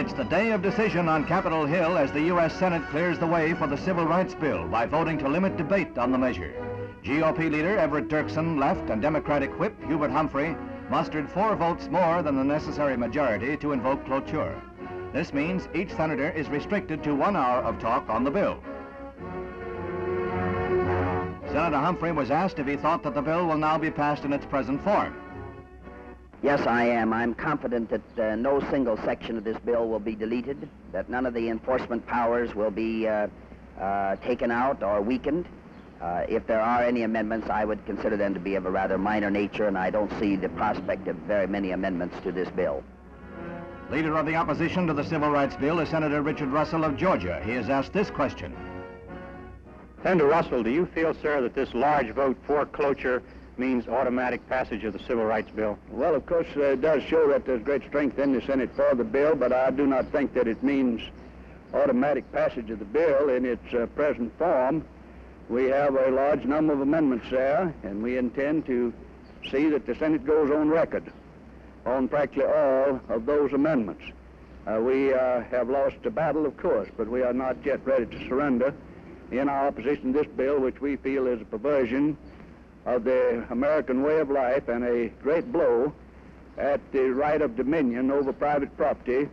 It's the day of decision on Capitol Hill as the U.S. Senate clears the way for the Civil Rights Bill by voting to limit debate on the measure. GOP leader Everett Dirksen left and Democratic whip Hubert Humphrey mustered four votes more than the necessary majority to invoke cloture. This means each senator is restricted to one hour of talk on the bill. Senator Humphrey was asked if he thought that the bill will now be passed in its present form. Yes, I am. I'm confident that uh, no single section of this bill will be deleted, that none of the enforcement powers will be uh, uh, taken out or weakened. Uh, if there are any amendments, I would consider them to be of a rather minor nature, and I don't see the prospect of very many amendments to this bill. Leader of the opposition to the Civil Rights Bill is Senator Richard Russell of Georgia. He has asked this question. Senator Russell, do you feel, sir, that this large vote for cloture means automatic passage of the Civil Rights Bill? Well, of course, uh, it does show that there's great strength in the Senate for the bill, but I do not think that it means automatic passage of the bill in its uh, present form. We have a large number of amendments there, and we intend to see that the Senate goes on record on practically all of those amendments. Uh, we uh, have lost the battle, of course, but we are not yet ready to surrender in our opposition to this bill, which we feel is a perversion of the American way of life and a great blow at the right of dominion over private property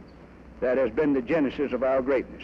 that has been the genesis of our greatness.